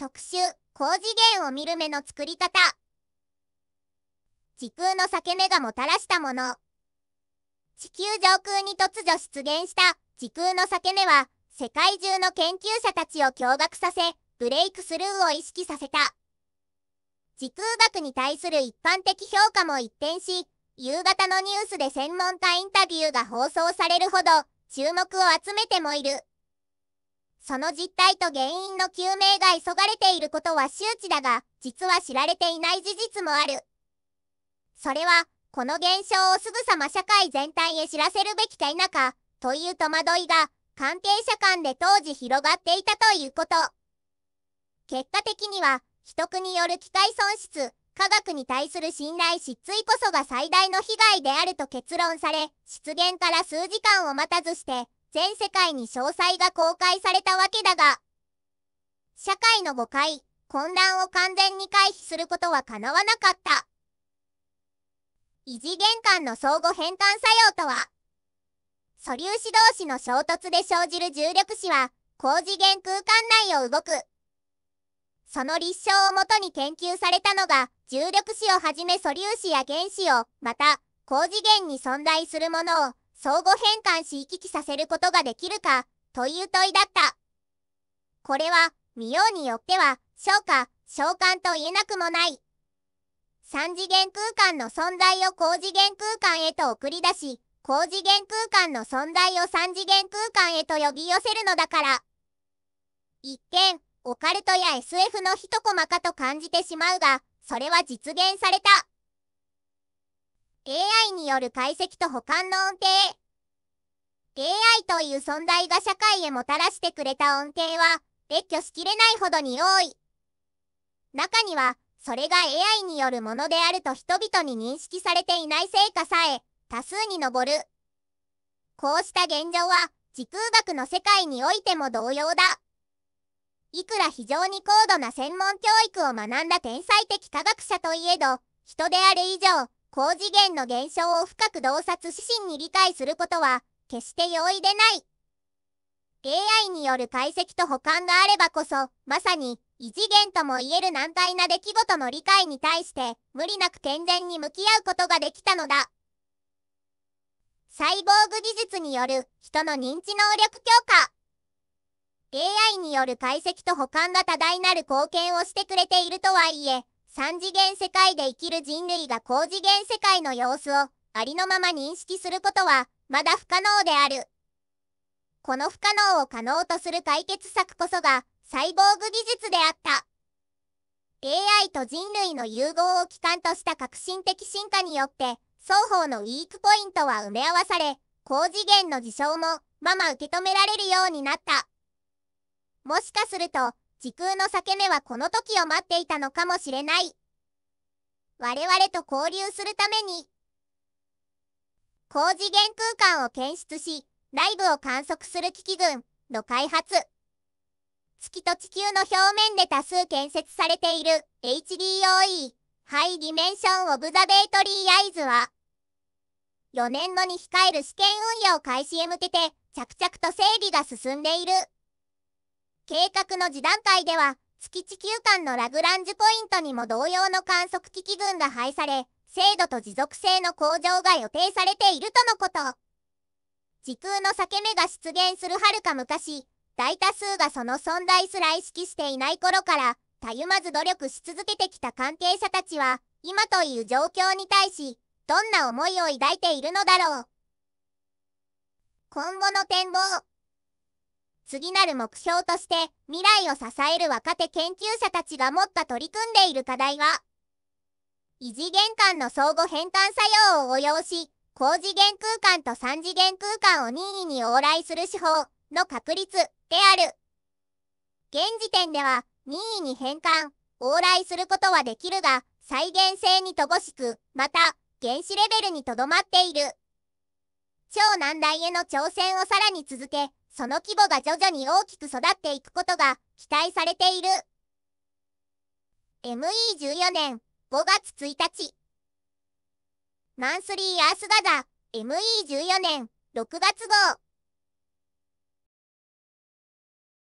特殊高次元を見る目の作り方。時空の裂け目がもたらしたもの。地球上空に突如出現した時空の裂け目は世界中の研究者たちを驚愕させブレイクスルーを意識させた。時空学に対する一般的評価も一転し夕方のニュースで専門家インタビューが放送されるほど注目を集めてもいる。その実態と原因の究明が急がれていることは周知だが実は知られていない事実もある。それはこの現象をすぐさま社会全体へ知らせるべきか否かという戸惑いが関係者間で当時広がっていたということ。結果的には秘匿による機械損失科学に対する信頼失墜こそが最大の被害であると結論され出現から数時間を待たずして全世界に詳細が公開されたわけだが社会の誤解混乱を完全に回避することは叶わなかった。異次元間の相互変換作用とは素粒子同士の衝突で生じる重力子は高次元空間内を動く。その立証をもとに研究されたのが重力子をはじめ素粒子や原子をまた高次元に存在するものを相互変換し行き来させることができるかという問いだった。これは見ようによっては召喚召喚と言えなくもない。3次元空間の存在を高次元空間へと送り出し高次元空間の存在を3次元空間へと呼び寄せるのだから。一見オカルトや SF の一コマかと感じてしまうが、それは実現された。AI による解析と保管の音程。AI という存在が社会へもたらしてくれた恩恵は、列挙しきれないほどに多い。中には、それが AI によるものであると人々に認識されていない成果さえ、多数に上る。こうした現状は、時空学の世界においても同様だ。いくら非常に高度な専門教育を学んだ天才的科学者といえど、人である以上、高次元の現象を深く洞察指針に理解することは、決して容易でない。AI による解析と保管があればこそ、まさに、異次元とも言える難解な出来事の理解に対して、無理なく健全に向き合うことができたのだ。サイボーグ技術による人の認知能力強化。AI による解析と保管が多大なる貢献をしてくれているとはいえ、3次元世界で生きる人類が高次元世界の様子をありのまま認識することはまだ不可能である。この不可能を可能とする解決策こそがサイボーグ技術であった。AI と人類の融合を基幹とした革新的進化によって双方のウィークポイントは埋め合わされ高次元の事象もまま受け止められるようになった。もしかすると時空の裂け目はこの時を待っていたのかもしれない。我々と交流するために高次元空間を検出し内部を観測する機器群の開発月と地球の表面で多数建設されている HDOE High Dimension Observatory Eyes は4年後に控える試験運用開始へ向けて着々と整備が進んでいる。計画の次段階では月地球間のラグランジュポイントにも同様の観測機器群が配され精度と持続性の向上が予定されているとのこと。時空の裂け目が出現するはるか昔大多数がその存在すら意識していない頃からたゆまず努力し続けてきた関係者たちは今という状況に対しどんな思いを抱いているのだろう。今後の展望。次なる目標として未来を支える若手研究者たちがもっと取り組んでいる課題は異次元間の相互変換作用を応用し高次元空間と3次元空間を任意に往来する手法の確率である。現時点では任意に変換往来することはできるが再現性に乏しくまた原子レベルにとどまっている。超難題への挑戦をさらに続けその規模が徐々に大きく育っていくことが期待されている。ME14 年5月1日マンスリーアースガザ ME14 年6月号。